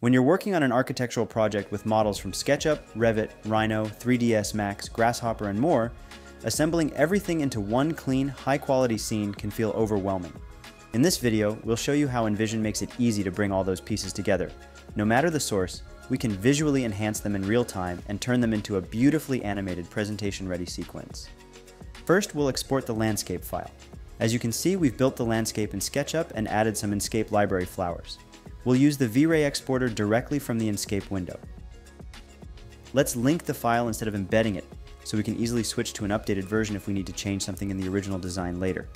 When you're working on an architectural project with models from SketchUp, Revit, Rhino, 3ds Max, Grasshopper, and more, assembling everything into one clean, high-quality scene can feel overwhelming. In this video, we'll show you how Envision makes it easy to bring all those pieces together. No matter the source, we can visually enhance them in real time and turn them into a beautifully animated presentation-ready sequence. First, we'll export the landscape file. As you can see, we've built the landscape in SketchUp and added some Enscape library flowers. We'll use the V-Ray exporter directly from the Enscape window. Let's link the file instead of embedding it, so we can easily switch to an updated version if we need to change something in the original design later.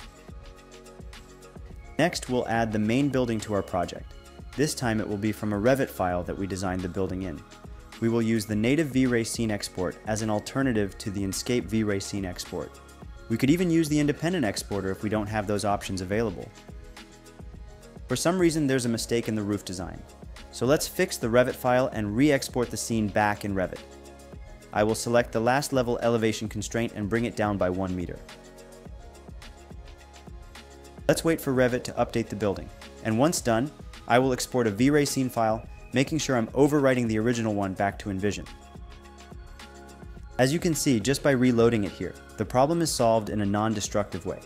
Next, we'll add the main building to our project. This time it will be from a Revit file that we designed the building in. We will use the native V-Ray scene export as an alternative to the Enscape V-Ray scene export. We could even use the independent exporter if we don't have those options available. For some reason there's a mistake in the roof design. So let's fix the Revit file and re-export the scene back in Revit. I will select the last level elevation constraint and bring it down by 1 meter. Let's wait for Revit to update the building, and once done, I will export a V-Ray scene file, making sure I'm overwriting the original one back to Envision. As you can see just by reloading it here, the problem is solved in a non-destructive way.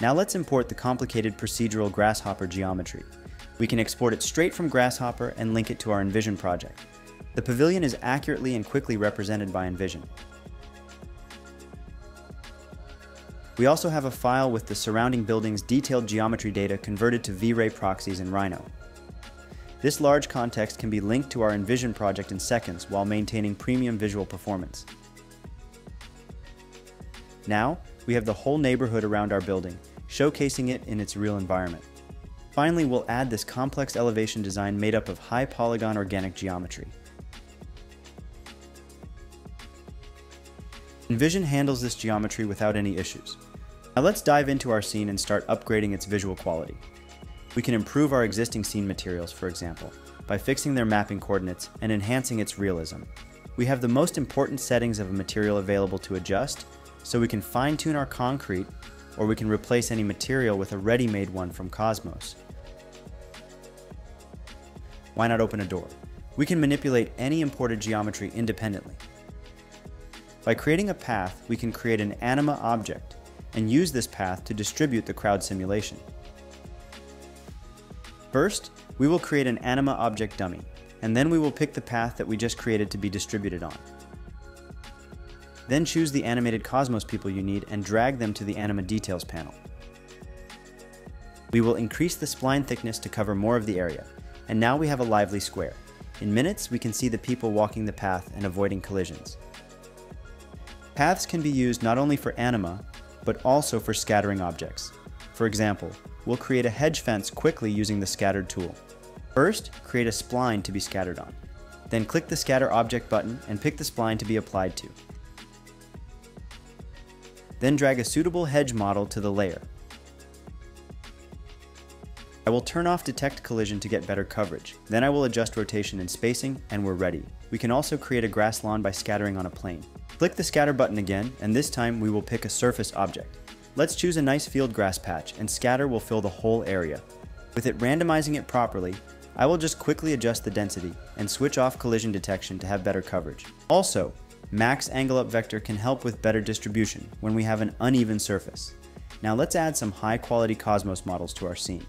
Now let's import the complicated procedural Grasshopper geometry. We can export it straight from Grasshopper and link it to our Envision project. The pavilion is accurately and quickly represented by Envision. We also have a file with the surrounding building's detailed geometry data converted to V-Ray proxies in Rhino. This large context can be linked to our Envision project in seconds while maintaining premium visual performance. Now, we have the whole neighborhood around our building, showcasing it in its real environment. Finally, we'll add this complex elevation design made up of high polygon organic geometry. Envision handles this geometry without any issues. Now let's dive into our scene and start upgrading its visual quality. We can improve our existing scene materials, for example, by fixing their mapping coordinates and enhancing its realism. We have the most important settings of a material available to adjust, so we can fine-tune our concrete, or we can replace any material with a ready-made one from Cosmos. Why not open a door? We can manipulate any imported geometry independently. By creating a path, we can create an anima object and use this path to distribute the crowd simulation. First, we will create an anima object dummy, and then we will pick the path that we just created to be distributed on. Then choose the animated Cosmos people you need and drag them to the Anima Details panel. We will increase the spline thickness to cover more of the area, and now we have a lively square. In minutes, we can see the people walking the path and avoiding collisions. Paths can be used not only for anima, but also for scattering objects. For example, we'll create a hedge fence quickly using the Scattered tool. First, create a spline to be scattered on. Then click the Scatter Object button and pick the spline to be applied to. Then drag a suitable hedge model to the layer. I will turn off Detect Collision to get better coverage. Then I will adjust rotation and spacing, and we're ready. We can also create a grass lawn by scattering on a plane. Click the scatter button again, and this time we will pick a surface object. Let's choose a nice field grass patch, and scatter will fill the whole area. With it randomizing it properly, I will just quickly adjust the density and switch off collision detection to have better coverage. Also, max angle up vector can help with better distribution when we have an uneven surface. Now let's add some high quality Cosmos models to our scene.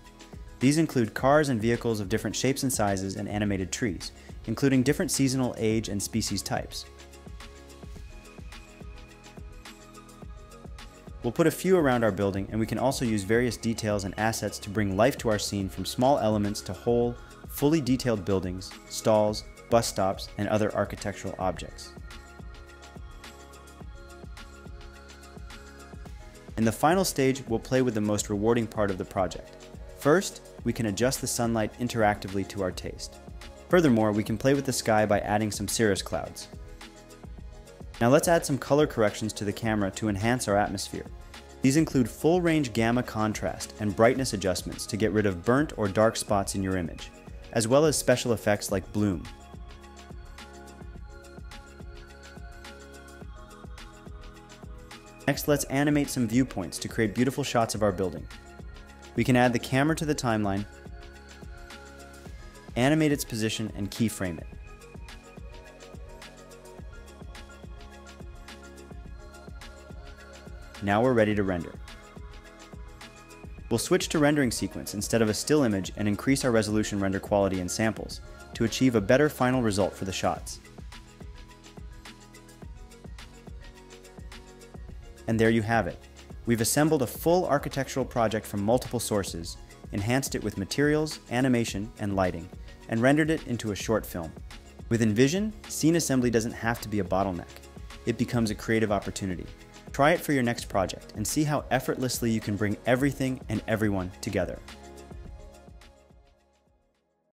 These include cars and vehicles of different shapes and sizes and animated trees, including different seasonal age and species types. We'll put a few around our building and we can also use various details and assets to bring life to our scene from small elements to whole, fully detailed buildings, stalls, bus stops, and other architectural objects. In the final stage, we'll play with the most rewarding part of the project. First, we can adjust the sunlight interactively to our taste. Furthermore, we can play with the sky by adding some cirrus clouds. Now let's add some color corrections to the camera to enhance our atmosphere. These include full range gamma contrast and brightness adjustments to get rid of burnt or dark spots in your image, as well as special effects like bloom. Next, let's animate some viewpoints to create beautiful shots of our building. We can add the camera to the timeline animate its position, and keyframe it. Now we're ready to render. We'll switch to rendering sequence instead of a still image and increase our resolution render quality in samples to achieve a better final result for the shots. And there you have it. We've assembled a full architectural project from multiple sources, enhanced it with materials, animation, and lighting, and rendered it into a short film. With Envision, scene assembly doesn't have to be a bottleneck. It becomes a creative opportunity. Try it for your next project and see how effortlessly you can bring everything and everyone together.